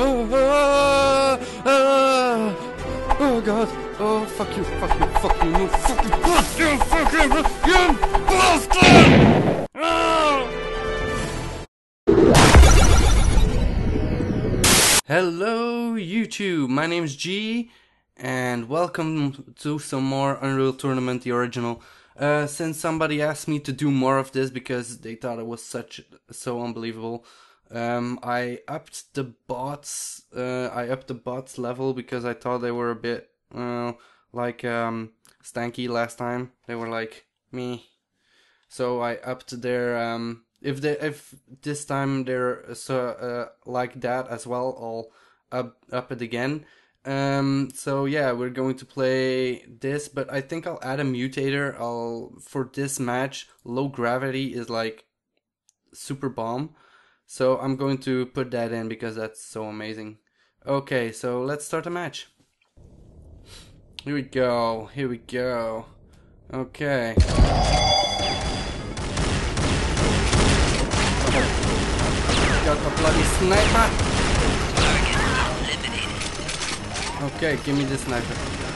Oh, ah, ah. oh god. Oh, fuck you, fuck you, fuck you, no, fuck you, fuck you, fuck you, you bastard! Ah! Hello, YouTube. My name's G, and welcome to some more Unreal Tournament, the original. Uh, since somebody asked me to do more of this because they thought it was such so unbelievable, um, I upped the bots. Uh, I upped the bots level because I thought they were a bit uh, like um, stanky last time. They were like me, so I upped their um, if they if this time they're so uh, like that as well, I'll up up it again. Um, so yeah, we're going to play this, but I think I'll add a mutator. I'll for this match, low gravity is like super bomb. So I'm going to put that in because that's so amazing. Okay, so let's start the match. Here we go. Here we go. Okay. Got the bloody sniper. Okay, give me the sniper.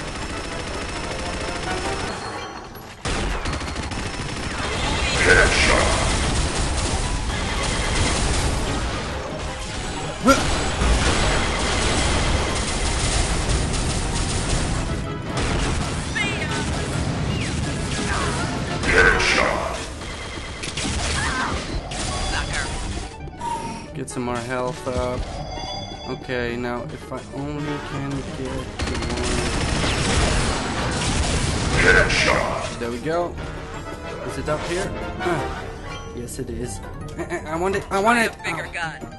Some more health up. Okay, now if I only can get the one. There we go. Is it up here? Ah, yes, it is. I, I- I want it. I want it. Bigger Oh, gun.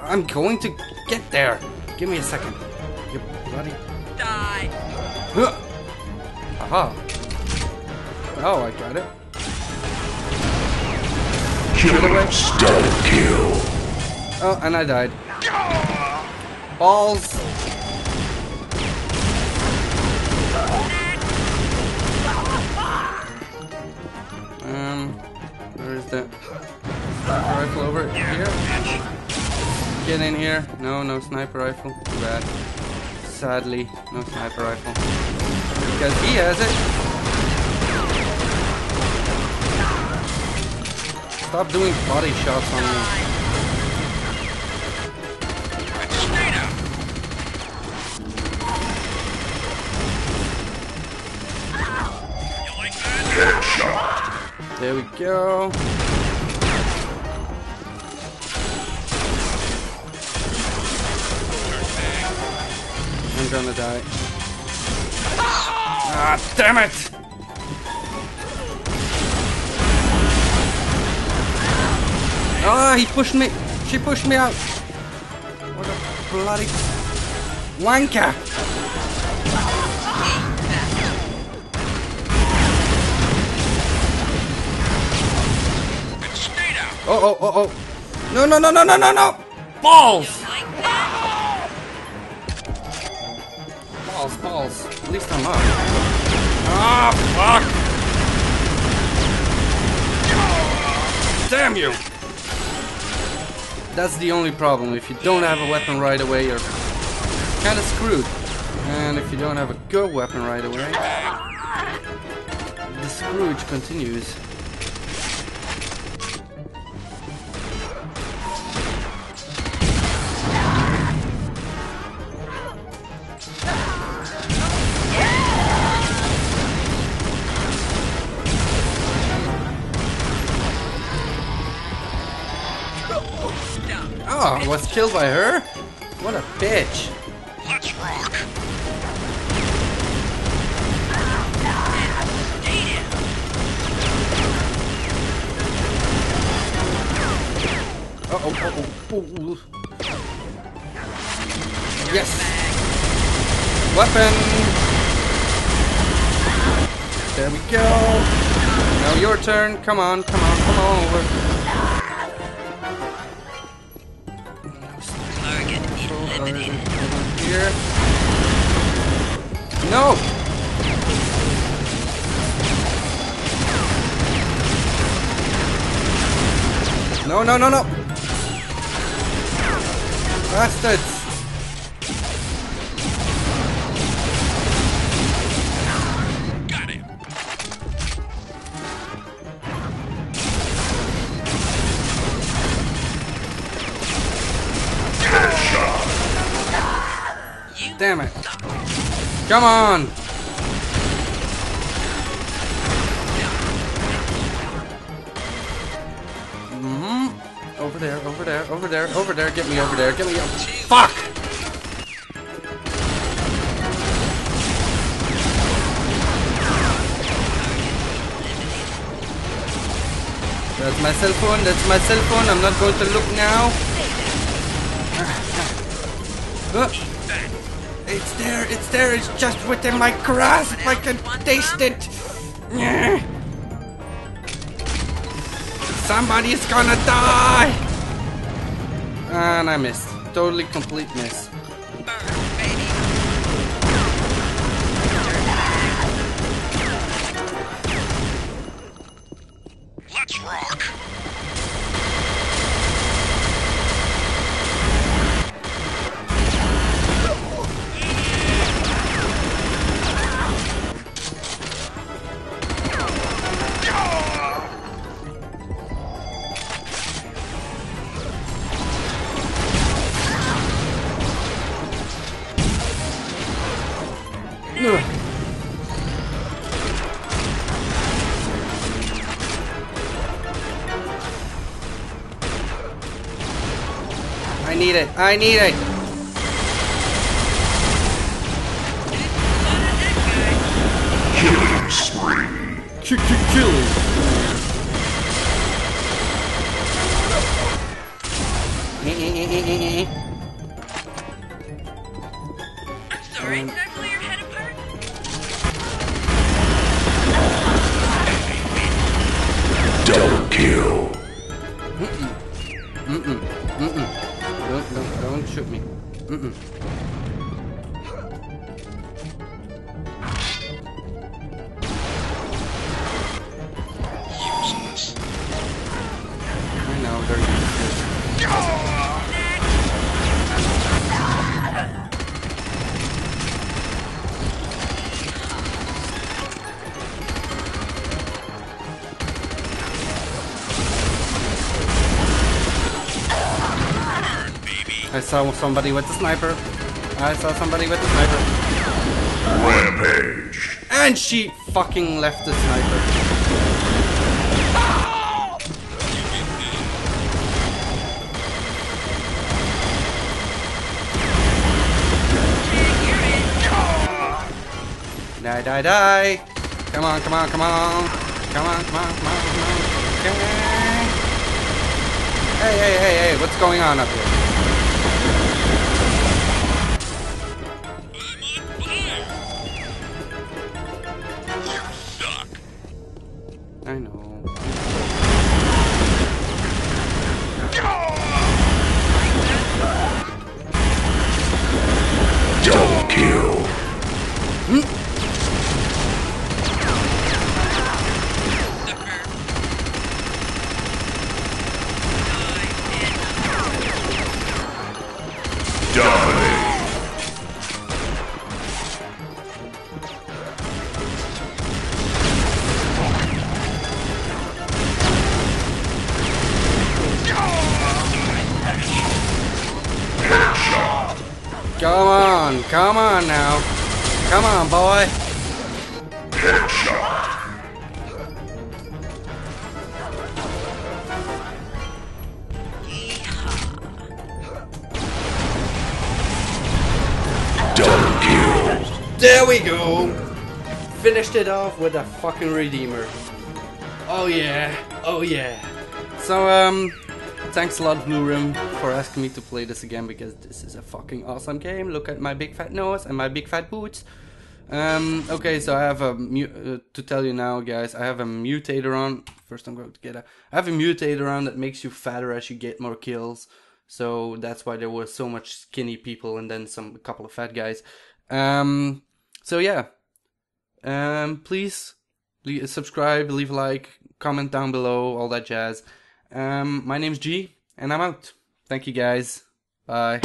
I'm going to get there. Give me a second. You bloody. Die. Huh. Aha. Oh, I got it. Killer stealth kill. Oh, and I died. Balls. Um, where is that sniper rifle over here? Get in here. No, no sniper rifle. Too bad. Sadly, no sniper rifle. Because he has it. Stop doing body shots on me. There we go. I'm gonna die. Ah, damn it! Ah, he pushed me. She pushed me out. What a bloody wanker! Oh, oh, oh, oh. No, no, no, no, no, no, no! Balls! Balls, balls. At least I'm up. Ah, fuck! Damn you! That's the only problem. If you don't have a weapon right away, you're kinda screwed. And if you don't have a good weapon right away, the scrooge continues. Oh, I was killed by her? What a bitch. Let's rock. Uh oh, uh oh, oh, oh. Yes! Weapon! There we go! Now your turn, come on, come on, come on over. Here. No! No, no, no, no! Bastards! Damn it. Come on! hmm Over there, over there, over there, over there. Get me over there, get me up. Fuck! That's my cell phone, that's my cell phone. I'm not going to look now. Uh, It's there, it's there, it's just within my grasp. I can taste it. Somebody's gonna die! And I missed. Totally complete miss. Need it. I need it. Killing spree. Kill, kill, kill. Eh, eh, eh, I'm sorry, um, shoot me. Mm-mm. Useless. I saw somebody with the sniper. I saw somebody with the sniper. Rampage. And she fucking left the sniper. Die, die, die. Come on, come on, come on. Come on, come on, come on, come on. Okay. Hey, hey, hey, hey, what's going on up here? On, come on now. Come on, boy. Headshot. Double kill. There we go. Finished it off with a fucking redeemer. Oh yeah, oh yeah. So um, thanks a lot Blue Rim for asking me to play this again because this is a fucking awesome game. Look at my big fat nose and my big fat boots. Um, okay, so I have a uh, to tell you now, guys. I have a mutator on. First, I'm going to get a. I have a mutator on that makes you fatter as you get more kills. So that's why there were so much skinny people and then some a couple of fat guys. Um, so yeah, um, please le- subscribe, leave a like, comment down below, all that jazz. Um, my name's G, and I'm out. Thank you guys. Bye.